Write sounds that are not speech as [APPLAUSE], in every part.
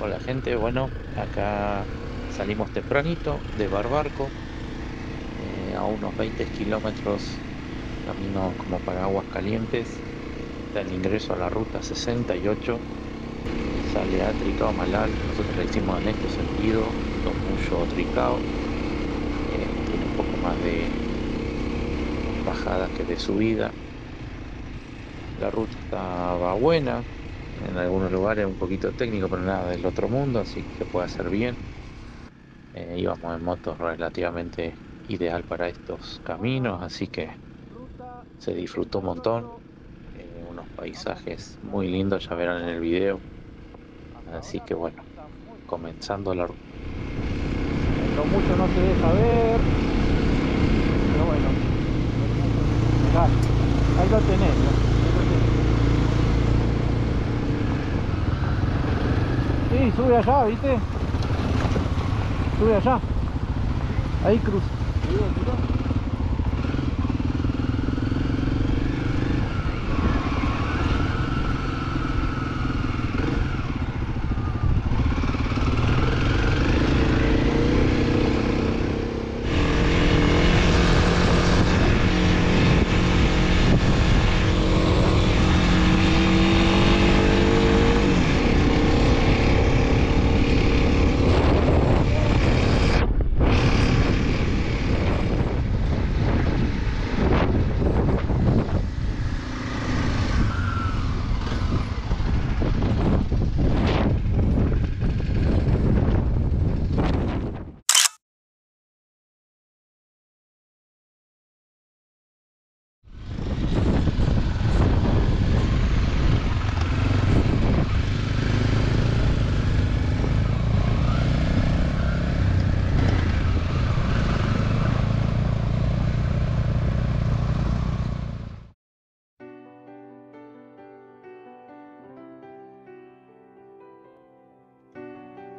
Hola gente, bueno, acá salimos tempranito de Barbarco, eh, a unos 20 kilómetros, camino como para Aguas Calientes, está el ingreso a la ruta 68, sale a Tricao Malal, nosotros la hicimos en este sentido, Tomullo Tricao, eh, tiene un poco más de bajadas que de subida, la ruta estaba buena, en algunos lugares un poquito técnico, pero nada del otro mundo, así que puede hacer bien. Eh, íbamos en moto relativamente ideal para estos caminos, así que se disfrutó un montón. Eh, unos paisajes muy lindos, ya verán en el video. Así que bueno, comenzando la ruta. Lo mucho no se deja ver, pero bueno, ahí lo tenés. ¿no? Sube allá, ¿viste? Sube allá. Ahí cruza.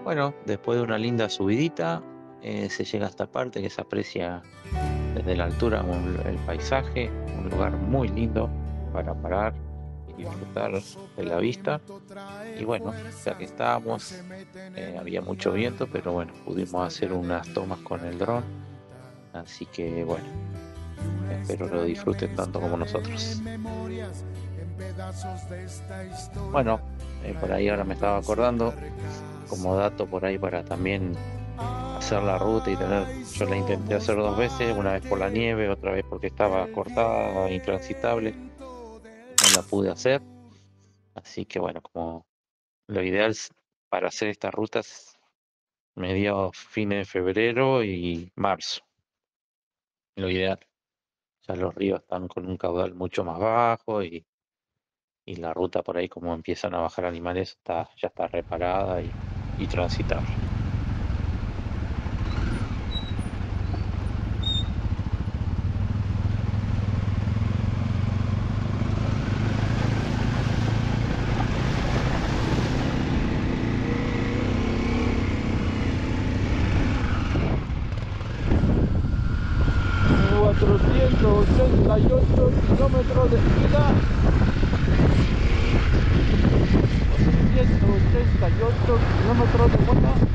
Bueno, después de una linda subidita, eh, se llega a esta parte que se aprecia desde la altura el paisaje, un lugar muy lindo para parar y disfrutar de la vista. Y bueno, ya que estábamos, eh, había mucho viento, pero bueno, pudimos hacer unas tomas con el dron. Así que bueno, espero lo disfruten tanto como nosotros. Bueno, eh, por ahí ahora me estaba acordando, como dato por ahí para también hacer la ruta y tener, yo la intenté hacer dos veces, una vez por la nieve, otra vez porque estaba cortada, intransitable, no la pude hacer, así que bueno, como lo ideal para hacer estas rutas mediados fines de febrero y marzo, lo ideal, ya los ríos están con un caudal mucho más bajo y, y la ruta por ahí como empiezan a bajar animales está, ya está reparada y, y transitable. ...488 kilómetros de ida... ...488 kilómetros de vuelta...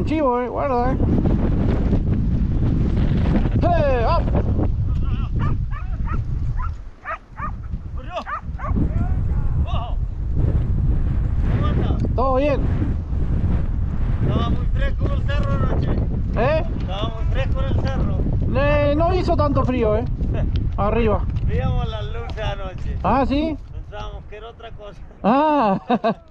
un chivo, eh. Guarda, eh. ¡Eh! ¡Up! Todo bien. Estaba muy fresco el cerro anoche. ¿Eh? Estaba muy fresco en el cerro. Eh, no hizo tanto frío, eh. [LAUGHS] Arriba. Veíamos las luces anoche. Ah, sí. Pensábamos que era otra cosa. Ah. [LAUGHS]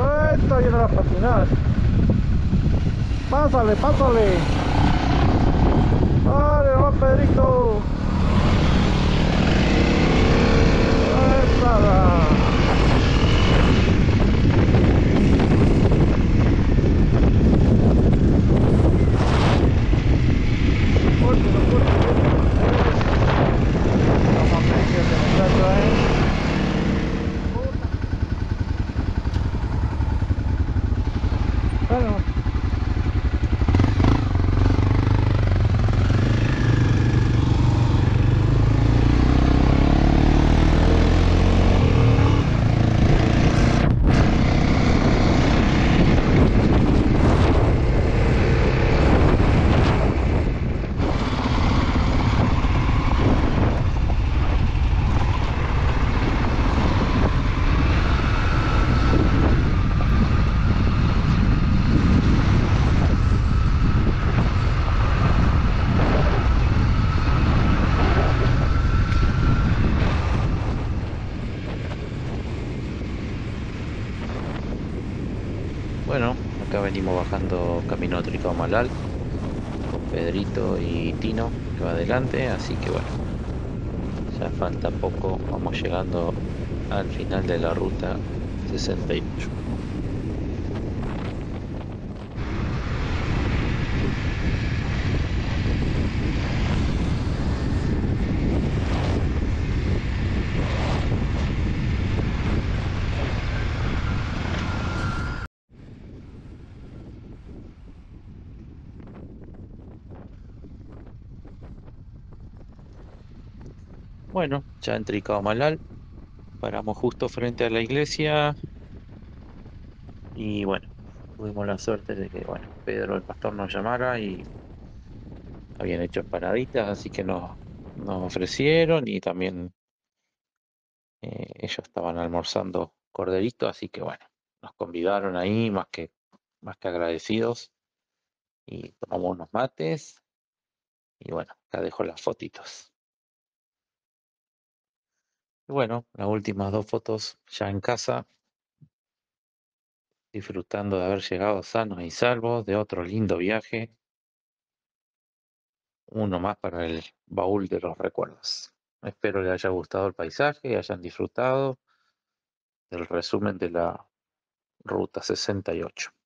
Ay, está Pásale, pásale. Dale, va Pedrito. Esa. Córtalo, córtalo. Vamos a apreciar este muchacho, eh. Bueno. Bueno, acá venimos bajando camino a Tricaumalal con Pedrito y Tino que va adelante, así que bueno, ya falta poco, vamos llegando al final de la ruta 68. Bueno, ya en Tricaumalal, paramos justo frente a la iglesia y bueno, tuvimos la suerte de que bueno, Pedro el pastor nos llamara y habían hecho paraditas, así que nos, nos ofrecieron y también eh, ellos estaban almorzando corderito, así que bueno, nos convidaron ahí más que, más que agradecidos y tomamos unos mates y bueno, acá dejo las fotitos. Y bueno, las últimas dos fotos ya en casa, disfrutando de haber llegado sanos y salvos de otro lindo viaje. Uno más para el baúl de los recuerdos. Espero les haya gustado el paisaje y hayan disfrutado del resumen de la Ruta 68.